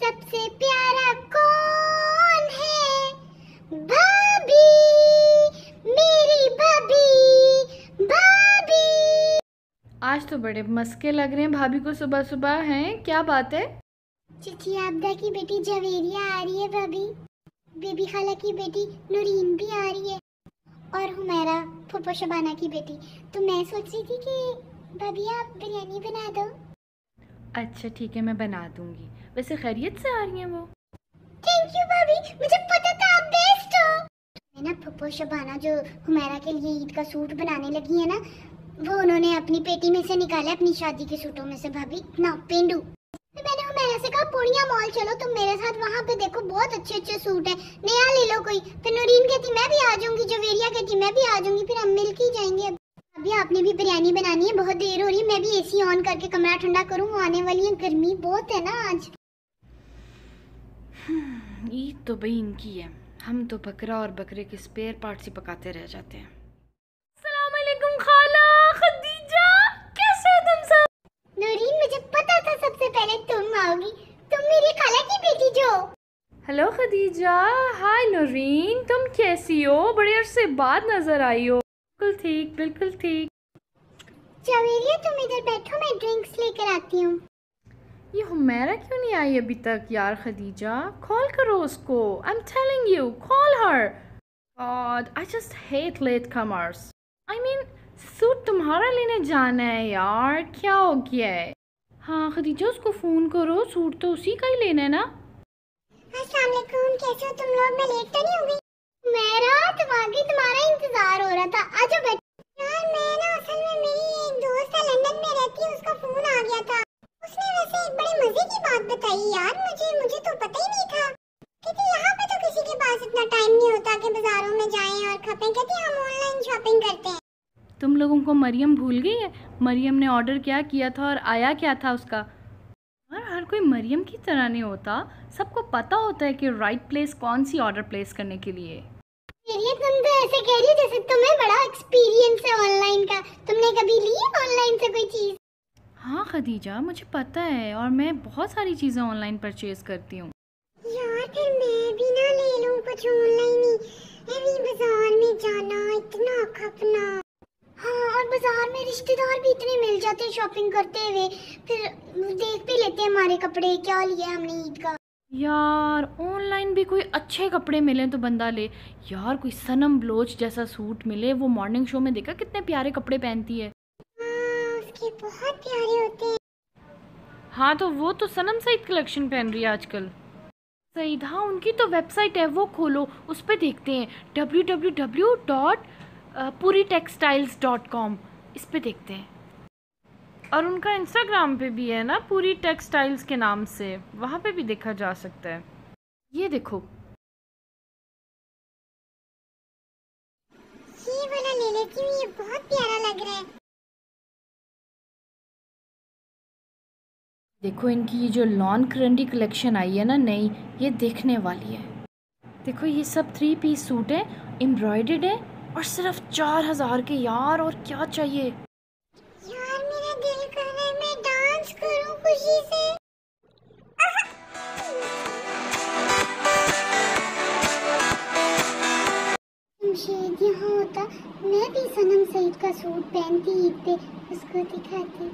सबसे प्यारा कौन है? भाभी मेरी भाभी भाभी। आज तो बड़े मस्के लग रहे हैं भाभी को सुबह सुबह हैं? क्या बात है? चिची आपदा की बेटी जवेरिया आ रही है भाभी। बेबी खाला की बेटी नूरीन भी आ रही है। और हुमैरा फुफो शबाना की बेटी। तो मैं सोच रही थी कि भाभी आप बिरयानी बना दो। अच्छा ठीक है, मैं बना दूँगी। वैसे खैरियत से आ रही हैं वो। थैंक यू भाभी। मुझे पता था आप बेस्ट हो। मैं ना फुफो शबाना, जो हुमैरा के लिए ईद का सूट बनाने लगी है ना, वो उन्होंने अपनी पेटी में से निकाला अपनी शादी के सूटों में से, भाभी। ना पेंडू। तो मैंने हुमैरा से कहा पूर्णिया मॉल चलो, तुम मेरे साथ वहाँ पे देखो, बहुत अच्छे अच्छे सूट है। नया ले लो कोई। फिर नूरीन कहती, मैं भी आ जाऊँगी। जवेरिया कहती, मैं भी आ जाऊँगी। फिर हम मिल के जाएँगे अभी आपने भी बिरयानी बनानी है बहुत देर हो रही है। मैं भी एसी ऑन करके कमरा ठंडा करूँ। आने वाली है गर्मी बहुत है ना आज। ईद तो भाई इनकी है। हम तो बकरा और बकरे के स्पेयर पार्ट्स ही पकाते रह जाते हैं। खाला खदीजा कैसे हो तुम सब? नूरीन मुझे पता था सबसे पहले तुम आओगी। तुम मेरी खाला की बेटी जो। हेलो खदीजा। हाय नूरीन। तुम कैसी हो? बड़े अरसे बाद नज़र आई हो। बिल्कुल ठीक बिल्कुल ठीक। जवेरिया तुम इधर बैठो मैं ड्रिंक्स लेकर आती हूँ। ये हुमैरा क्यों नहीं आई अभी तक यार खदीजा? कॉल करो उसको। I am telling you call her god I just hate late comers I mean suit तुम्हारा लेने जाना है यार क्या हो गया है? हाँ खदीजा उसको फ़ोन करो सूट तो उसी का ही लेना है ना? अस्सलाम वालेकुम कैसे हो तुम लोग? मैं लेट तो नहीं हो गई। बात बताई यार मुझे मुझे तो पता ही नहीं था। कहती यहाँ पे तो किसी के पास इतना टाइम नहीं होता कि बाजारों में जाएँ और खपें। कहती हम ऑनलाइन शॉपिंग करते हैं। तुम लोगों को मरियम भूल गई है? मरियम ने ऑर्डर क्या किया था और आया क्या था उसका? और हर कोई मरियम की तरह नहीं होता। सबको पता होता है कि राइट प्लेस कौन सी ऑर्डर प्लेस करने के लिए। ये तुम तो ऐसे कह रही हो जैसे तुम्हें बड़ा एक्सपीरियंस है ऑनलाइन का। तुमने कभी ली ऑनलाइन से कोई चीज़? हाँ खदीजा मुझे पता है और मैं बहुत सारी चीज़ें ऑनलाइन परचेज करती हूँ। यार फिर मैं भी ना ले लूँ कुछ ऑनलाइन ही। अभी बाज़ार में जाना इतना खपना। हाँ और बाज़ार में रिश्तेदार भी इतने मिल जाते हैं शॉपिंग करते हुए। फिर देख भी लेते हैं हमारे कपड़े क्या लिया हमने ईद का। यार ऑनलाइन भी कोई अच्छे कपड़े मिले तो बंदा ले। यार कोई सनम ब्लोच जैसा सूट मिले वो मॉर्निंग शो में देखा कितने प्यारे कपड़े पहनती है। हाँ बहुत प्यारे होते हैं। हाँ तो वो तो सनम सईद कलेक्शन पहन रही है आजकल। सईद हाँ उनकी तो वेबसाइट है वो खोलो उस पर देखते हैं। W W W dot Puri textiles dot com इस पर देखते हैं। और उनका इंस्टाग्राम पे भी है ना पूरी टेक्सटाइल्स के नाम से वहाँ पे भी देखा जा सकता है। ये देखो। ये वाला ले लेती हूँ ये बहुत प्यारा लग रहा है। देखो इनकी ये जो लॉन करंडी कलेक्शन आई है ना नई, ये देखने वाली है। देखो ये सब थ्री पीस सूट है एम्ब्रॉयडेड है, और सिर्फ़ चार हज़ार के, यार, और क्या चाहिए? यार, मेरा दिल कर रहा है, मैं डांस करूँ खुशी से। होता, मैं भी सनम सईद का सूट पहनती पे उसको दिखाती।